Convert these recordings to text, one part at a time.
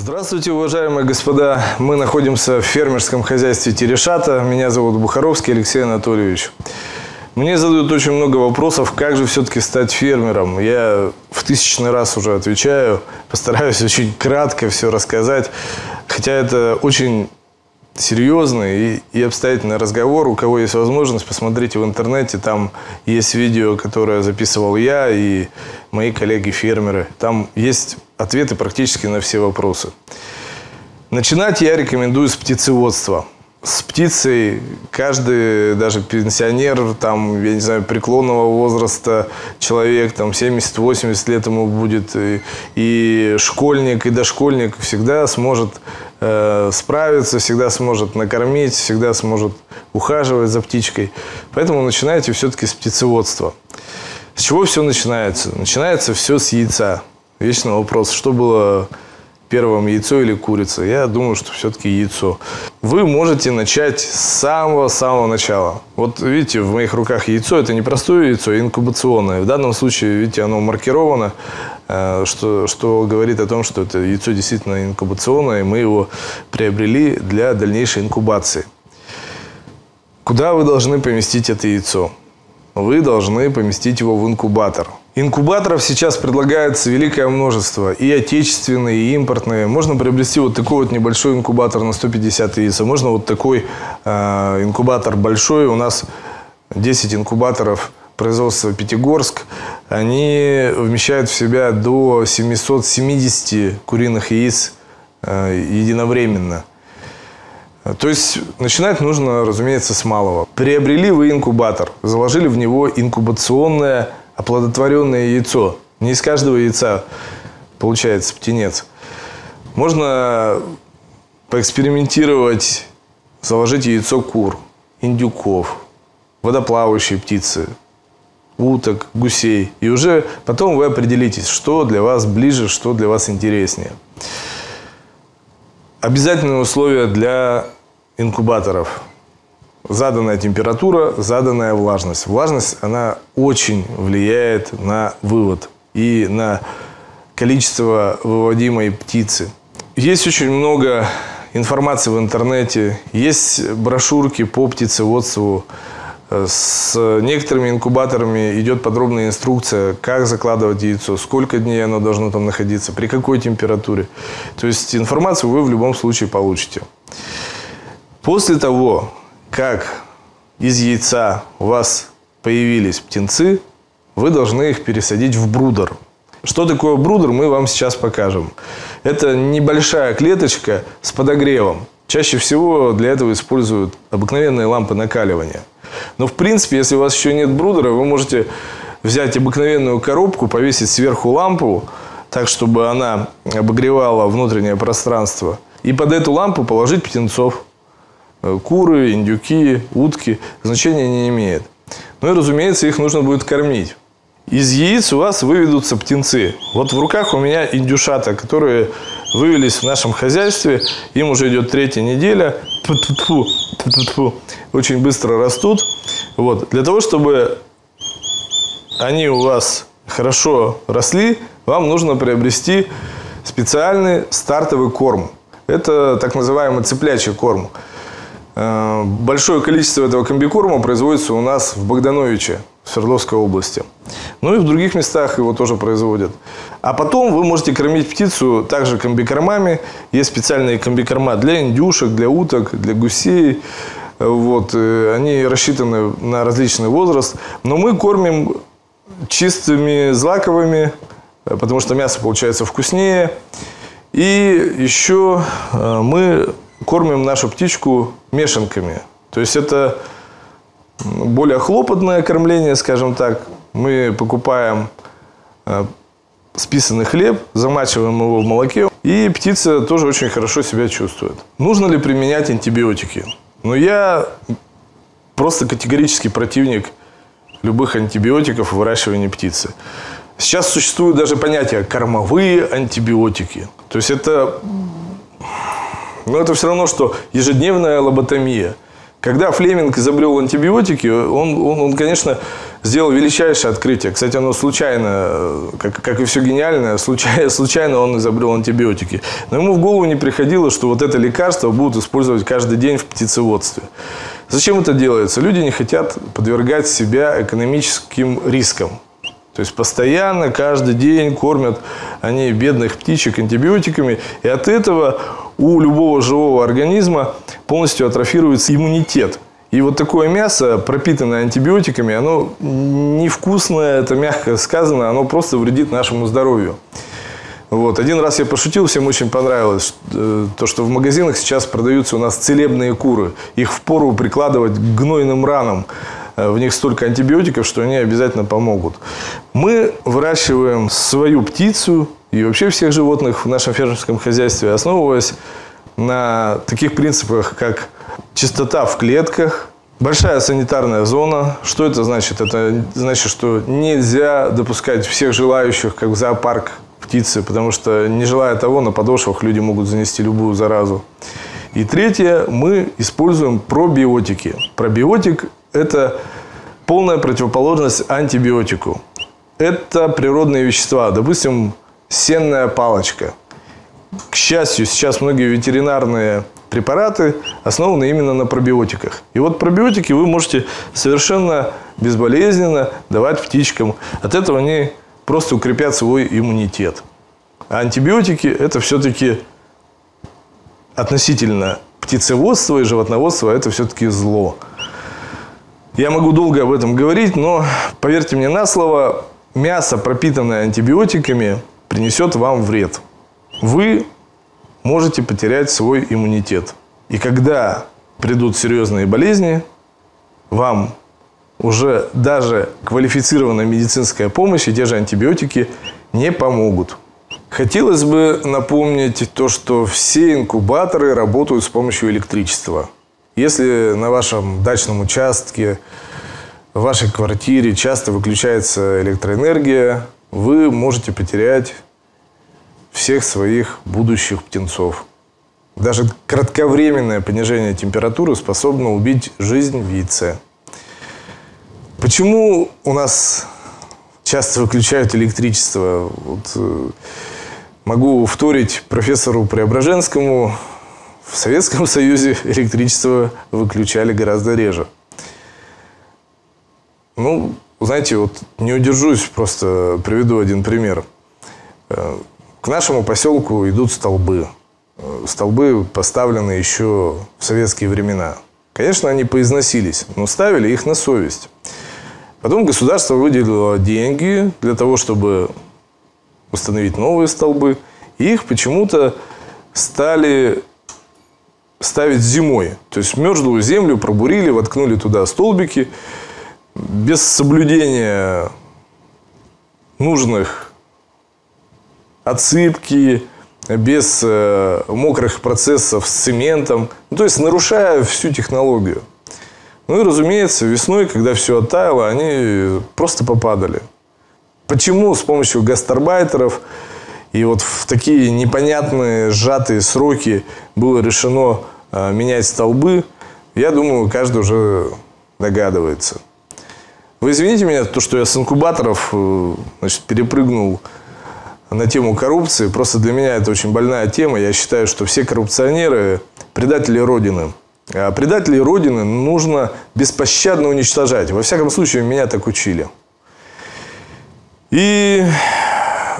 Здравствуйте, уважаемые господа. Мы находимся в фермерском хозяйстве Терешата. Меня зовут Бухаровский Алексей Анатольевич. Мне задают очень много вопросов, как же все-таки стать фермером. Я в тысячный раз уже отвечаю, постараюсь очень кратко все рассказать. Хотя это очень серьезный и, и обстоятельный разговор. У кого есть возможность, посмотрите в интернете. Там есть видео, которое записывал я и мои коллеги-фермеры. Там есть ответы практически на все вопросы. Начинать я рекомендую с птицеводства. С птицей каждый, даже пенсионер, там, я не знаю, преклонного возраста человек, там, 70-80 лет ему будет, и, и школьник, и дошкольник всегда сможет э, справиться, всегда сможет накормить, всегда сможет ухаживать за птичкой. Поэтому начинайте все-таки с птицеводства. С чего все начинается? Начинается все с яйца. Вечный вопрос, что было первым, яйцо или курица? Я думаю, что все-таки яйцо. Вы можете начать с самого-самого начала. Вот видите, в моих руках яйцо. Это не простое яйцо, а инкубационное. В данном случае, видите, оно маркировано, э, что, что говорит о том, что это яйцо действительно инкубационное, и мы его приобрели для дальнейшей инкубации. Куда вы должны поместить это яйцо? Вы должны поместить его в инкубатор – Инкубаторов сейчас предлагается великое множество. И отечественные, и импортные. Можно приобрести вот такой вот небольшой инкубатор на 150 яиц. А можно вот такой э, инкубатор большой. У нас 10 инкубаторов производства Пятигорск. Они вмещают в себя до 770 куриных яиц э, единовременно. То есть начинать нужно, разумеется, с малого. Приобрели вы инкубатор, заложили в него инкубационное оплодотворенное яйцо. Не из каждого яйца получается птенец. Можно поэкспериментировать, заложить яйцо кур, индюков, водоплавающие птицы, уток, гусей. И уже потом вы определитесь, что для вас ближе, что для вас интереснее. Обязательные условия для инкубаторов – заданная температура, заданная влажность. Влажность, она очень влияет на вывод и на количество выводимой птицы. Есть очень много информации в интернете, есть брошюрки по птицеводству. С некоторыми инкубаторами идет подробная инструкция, как закладывать яйцо, сколько дней оно должно там находиться, при какой температуре. То есть информацию вы в любом случае получите. После того, как из яйца у вас появились птенцы, вы должны их пересадить в брудер. Что такое брудер, мы вам сейчас покажем. Это небольшая клеточка с подогревом. Чаще всего для этого используют обыкновенные лампы накаливания. Но в принципе, если у вас еще нет брудера, вы можете взять обыкновенную коробку, повесить сверху лампу, так, чтобы она обогревала внутреннее пространство. И под эту лампу положить птенцов. Э, куры, индюки, утки, значения не имеет. Ну и, разумеется, их нужно будет кормить. Из яиц у вас выведутся птенцы. Вот в руках у меня индюшата, которые вывелись в нашем хозяйстве. Им уже идет третья неделя. Тьфу -тьфу -тьфу Очень быстро растут. Вот. Для того, чтобы они у вас хорошо росли, вам нужно приобрести специальный стартовый корм. Это так называемый цыплячий корм. Э, большое количество этого комбикорма производится у нас в Богдановиче, в Свердловской области. Ну и в других местах его тоже производят. А потом вы можете кормить птицу также комбикормами. Есть специальные комбикорма для индюшек, для уток, для гусей. Вот. Э, они рассчитаны на различный возраст. Но мы кормим чистыми злаковыми, э, потому что мясо получается вкуснее. И еще мы кормим нашу птичку мешанками. То есть это более хлопотное кормление, скажем так. Мы покупаем э, списанный хлеб, замачиваем его в молоке, и птица тоже очень хорошо себя чувствует. Нужно ли применять антибиотики? Ну, я просто категорический противник любых антибиотиков в выращивании птицы. Сейчас существует даже понятие кормовые антибиотики. То есть это но это все равно, что ежедневная лоботомия. Когда Флеминг изобрел антибиотики, он, он, он конечно, сделал величайшее открытие. Кстати, оно случайно, как, как и все гениальное, случайно, случайно он изобрел антибиотики. Но ему в голову не приходило, что вот это лекарство будут использовать каждый день в птицеводстве. Зачем это делается? Люди не хотят подвергать себя экономическим рискам. То есть постоянно, каждый день кормят они бедных птичек антибиотиками. И от этого у любого живого организма полностью атрофируется иммунитет. И вот такое мясо, пропитанное антибиотиками, оно невкусное, это мягко сказано, оно просто вредит нашему здоровью. Вот. Один раз я пошутил, всем очень понравилось, э, то, что в магазинах сейчас продаются у нас целебные куры. Их впору прикладывать к гнойным ранам. Э, в них столько антибиотиков, что они обязательно помогут. Мы выращиваем свою птицу и вообще всех животных в нашем фермерском хозяйстве, основываясь на таких принципах, как чистота в клетках, большая санитарная зона. Что это значит? Это значит, что нельзя допускать всех желающих, как в зоопарк, птицы, потому что, не желая того, на подошвах люди могут занести любую заразу. И третье, мы используем пробиотики. Пробиотик – это полная противоположность антибиотику. Это природные вещества. Допустим, сенная палочка. К счастью, сейчас многие ветеринарные препараты основаны именно на пробиотиках. И вот пробиотики вы можете совершенно безболезненно давать птичкам. От этого они просто укрепят свой иммунитет. А антибиотики – это все-таки относительно птицеводства и животноводства – это все-таки зло. Я могу долго об этом говорить, но поверьте мне на слово, мясо, пропитанное антибиотиками, принесет вам вред. Вы можете потерять свой иммунитет. И когда придут серьезные болезни, вам уже даже квалифицированная медицинская помощь и те же антибиотики не помогут. Хотелось бы напомнить то, что все инкубаторы работают с помощью электричества. Если на вашем дачном участке, в вашей квартире часто выключается электроэнергия, вы можете потерять всех своих будущих птенцов. Даже кратковременное понижение температуры способно убить жизнь в яйце. Почему у нас часто выключают электричество? Вот, э, могу вторить профессору Преображенскому. В Советском Союзе электричество выключали гораздо реже. Ну, знаете, вот не удержусь, просто приведу один пример. К нашему поселку идут столбы. Э, столбы поставлены еще в советские времена. Конечно, они поизносились, но ставили их на совесть. Потом государство выделило деньги для того, чтобы установить новые столбы. И их почему-то стали ставить зимой. То есть мерзлую землю пробурили, воткнули туда столбики. Без соблюдения нужных отсыпки, без э, мокрых процессов с цементом. Ну, то есть нарушая всю технологию. Ну и, разумеется, весной, когда все оттаяло, они просто попадали. Почему с помощью гастарбайтеров и вот в такие непонятные сжатые сроки было решено э, менять столбы, я думаю, каждый уже догадывается. Вы извините меня, то, что я с инкубаторов э, значит, перепрыгнул на тему коррупции. Просто для меня это очень больная тема. Я считаю, что все коррупционеры – предатели Родины. А предателей Родины нужно беспощадно уничтожать. Во всяком случае, меня так учили. И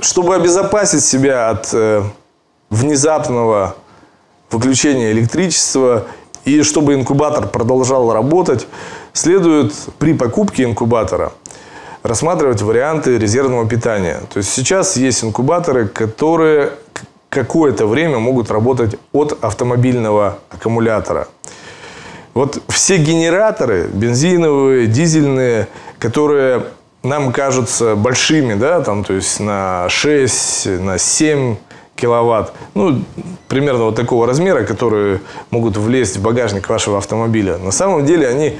чтобы обезопасить себя от э, внезапного выключения электричества и чтобы инкубатор продолжал работать, следует при покупке инкубатора рассматривать варианты резервного питания. То есть сейчас есть инкубаторы, которые какое-то время могут работать от автомобильного аккумулятора. Вот все генераторы, бензиновые, дизельные, которые нам кажутся большими, да, там, то есть на 6, на 7 киловатт, ну, примерно вот такого размера, которые могут влезть в багажник вашего автомобиля. На самом деле они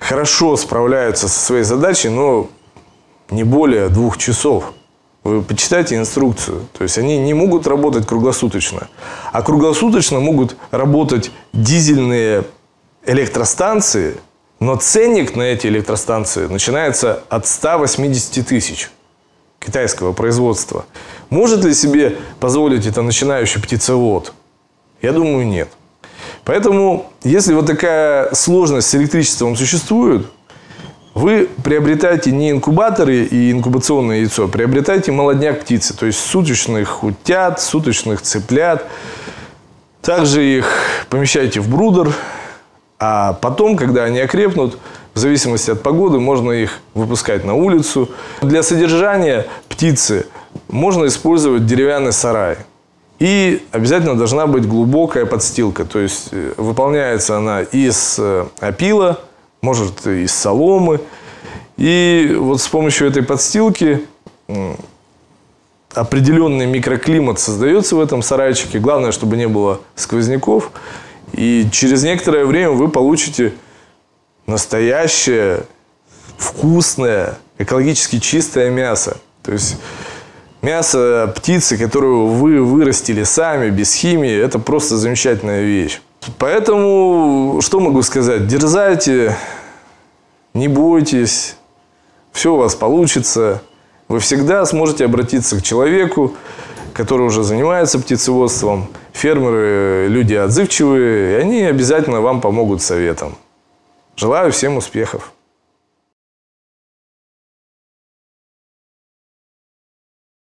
хорошо справляются со своей задачей, но не более двух часов. Вы почитайте инструкцию. То есть они не могут работать круглосуточно. А круглосуточно могут работать дизельные электростанции, Но ценник на эти электростанции начинается от 180 тысяч китайского производства. Может ли себе позволить это начинающий птицевод? Я думаю, нет. Поэтому, если вот такая сложность с электричеством существует, вы приобретаете не инкубаторы и инкубационное яйцо, приобретаете молодняк птицы, то есть суточных утят, суточных цыплят. Также их помещайте в брудер, а потом, когда они окрепнут, в зависимости от погоды, можно их выпускать на улицу. Для содержания птицы можно использовать деревянный сарай. И обязательно должна быть глубокая подстилка. То есть э, выполняется она из э, опила, может из соломы. И вот с помощью этой подстилки определенный микроклимат создается в этом сарайчике. Главное, чтобы не было сквозняков. И через некоторое время вы получите настоящее, вкусное, экологически чистое мясо. То есть мясо птицы, которую вы вырастили сами, без химии, это просто замечательная вещь. Поэтому, что могу сказать? Дерзайте, не бойтесь, все у вас получится. Вы всегда сможете обратиться к человеку, который уже занимается птицеводством. Фермеры – люди отзывчивые, и они обязательно вам помогут советом. Желаю всем успехов!